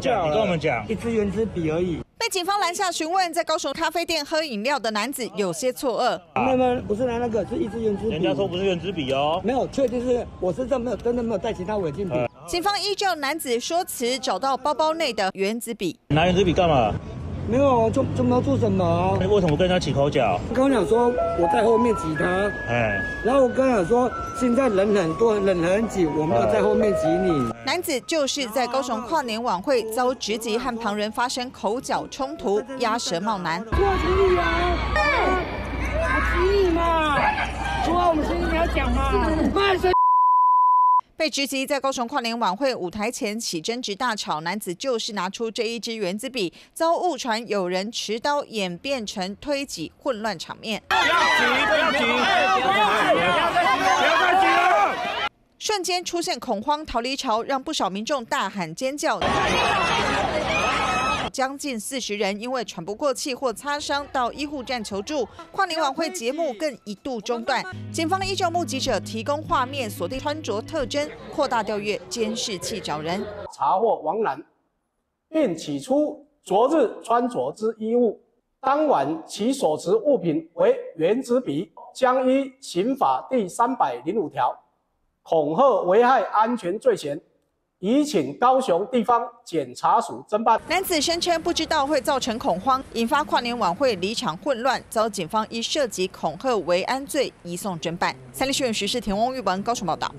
讲，你跟我们讲，一支圆珠笔而已。被警方拦下询问，在高雄咖啡店喝饮料的男子有些错愕。没有没有，不是拿那个，是一支圆珠笔。人家说不是圆珠笔哦。没有，确定是我身上没有，真的没有带其他违禁品。警方依照男子说辞，找到包包内的圆子笔。拿圆子笔干嘛？没有，就就没有做什么。你为什么跟他起口角？跟我讲说我在后面挤他，哎，然后我跟他讲说现在人很多，人很挤，我没有在后面挤你。男子就是在高雄跨年晚会遭直击，和旁人发生口角冲突，鸭舌帽男。我挤你啊！我挤你嘛！说啊，我们声音你要讲嘛？慢声。被直击在高雄跨年晚会舞台前起争执大吵，男子就是拿出这一支原子笔，遭误传有人持刀，演变成推挤，混乱场面。瞬间出现恐慌逃离潮，让不少民众大喊尖叫。将近四十人因为喘不过气或擦伤到医护站求助，跨年晚会节目更一度中断。警方依照目击者提供画面，锁定穿着特征，扩大调阅监视器找人，查获王楠，并起出昨日穿着之衣物，当晚其所持物品为原子笔，将依刑法第三百零五条恐吓危害安全罪嫌。已请高雄地方检察署侦办。男子声称不知道会造成恐慌，引发跨年晚会离场混乱，遭警方以涉及恐吓为安罪移送侦办。三立新闻时事田翁玉文高雄报道。